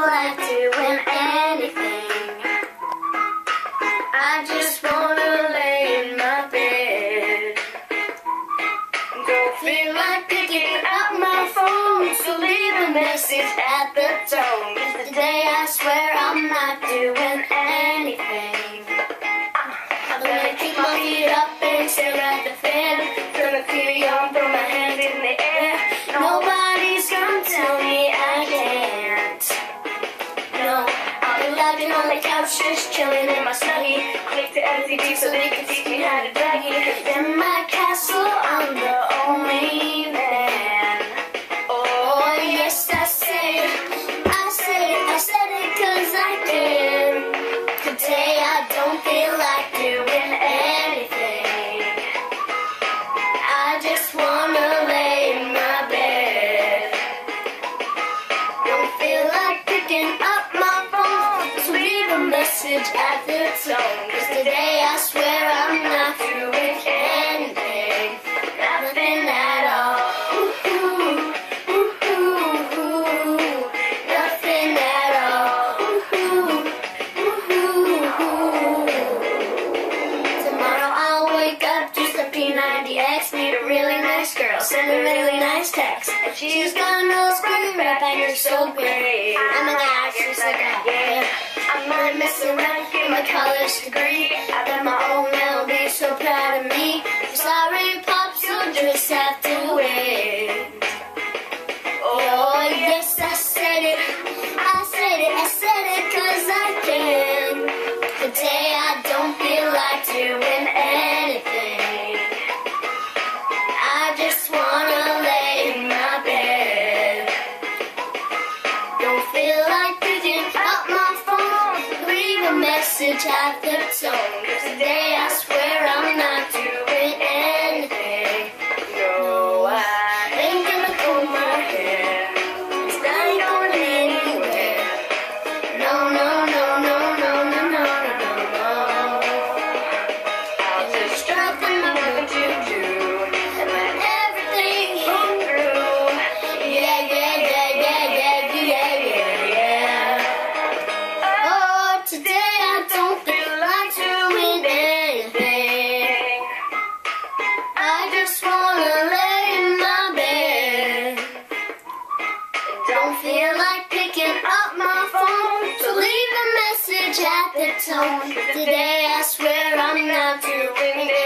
feel like doing anything. I just wanna just chilling in my snuggie. Click the LCD so they can teach me how to drag it. In my castle, I'm the only man. Oh, yes, I it. I said it, I said it cause I can. Today I don't feel like doing anything. I just wanna message at the tone. Cause today I swear I'm not doing anything. Nothing at all. Ooh, ooh, ooh, ooh. Nothing at all. Ooh, ooh, ooh. Tomorrow I'll wake up just a P90X. Meet a really nice girl. Send a really nice text. She's gonna scream rap and you're so great. I'm a I mess around, get my college degree. I bet my old man will be so proud of me. I'm Sorry, Pops, you'll just have to message at the tone. Today I swear I'm not doing anything. No, I ain't gonna comb my hair. It's not going anywhere. No, no, no, no, no, no, no, no, no. I'll just drop the nothing to do the tone. Today I swear I'm not nothing